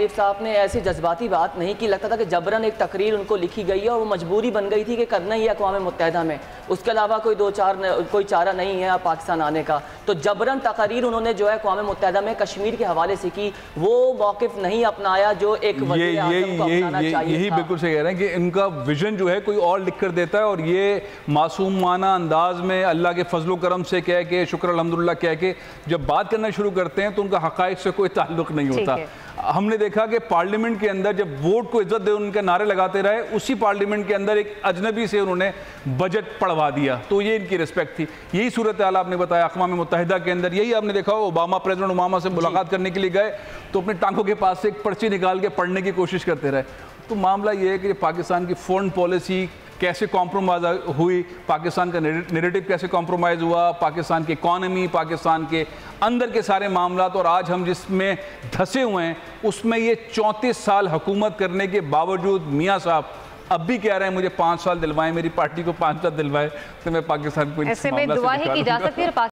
شریف صاحب نے ایسی جذباتی بات نہیں کی لگتا تھا کہ جبرن ایک تقریر ان کو لکھی گئی ہے اور وہ مجبوری بن گئی تھی کہ کرنا ہی ہے اقوام متحدہ میں۔ اس کے علاوہ کوئی دو چار کوئی چارہ نہیں ہے پاکستان آنے کا۔ تو جبرن تقریر انہوں نے جو ہے اقوام متحدہ میں کشمیر کے حوالے سے کی وہ موقف نہیں اپنایا جو ایک وزیر اعظم کو اپنانا چاہیے تھا۔ یہی بالکل سے کہہ رہے ہیں کہ ان کا ویژن جو ہے کوئی اور لکھ کر دیتا ہے اور یہ معصومانہ انداز میں اللہ کے فضل و کرم سے کہہ کے شکر الحمدللہ کہہ کے جب بات کرنا شروع کرتے ہیں تو ان کا حقائق سے کوئی تعلق نہیں ہوتا۔ ہم نے دیکھا کہ پارلیمنٹ کے اندر جب ووٹ کو عزت دے ان کے نعرے لگاتے رہے اسی پارلیمنٹ کے اندر ایک اجنبی سے انہوں نے بجٹ پڑھوا دیا۔ تو یہ ان کی ریسپیکٹ تھی۔ یہی صورتحال آپ نے بتایا اقوام متحدہ کے اندر۔ یہی آپ نے دیکھا اوباما پریزیڈنٹ اوباما سے ملاقات کرنے کے لیے گئے۔ تو اپنے ٹانکوں کے پاس سے ایک پرچی نکال کے پڑھنے کی کوشش کرتے رہے۔ تو معاملہ یہ ہے کہ پاکستان کی فورن پالیسی کیسے کمپرومائز ہوئی؟ پاکستان کا نیریٹو کیسے کمپرومائز ہوا؟ پاکستان کی اکانومی پاکستان کے اندر کے سارے معاملات اور آج ہم جس میں دھسے ہوئے ہیں اس میں یہ چونتیس سال حکومت کرنے کے باوجود میاں صاحب اب بھی کہہ رہے ہیں مجھے پانچ سال دلوائیں میری پارٹی کو پانچ سال دلوائے تو میں پاکستان کو ایسے میں دعا ہی کی جا سکتی ہے